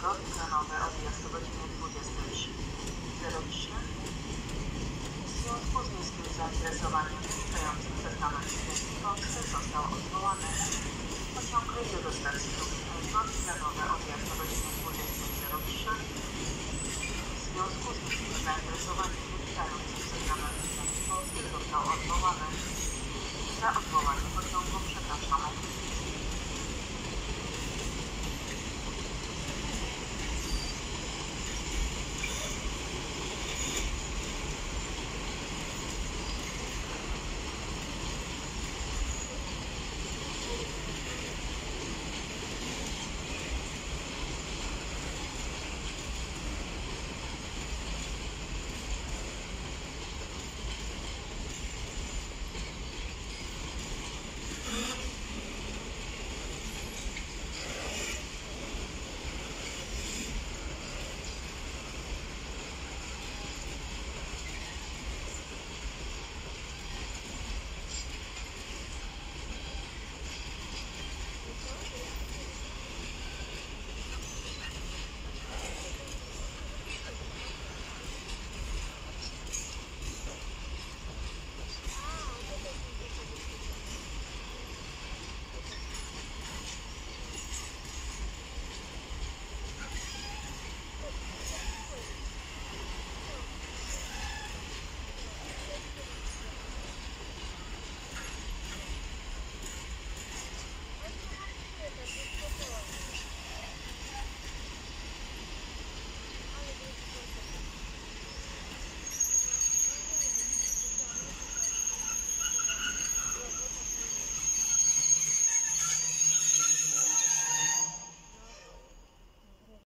Grodzkranowy odjazd o godzinie 23.03. W związku z niskim zainteresowaniem wynikającym ze stanu został odwołany pociąg Radio do stacji Grodzkranowy odjazd o godzinie 20.03. W związku z niskim zainteresowaniem wynikającym ze stanu został odwołany. Za odwołanie pociągu przepraszamy.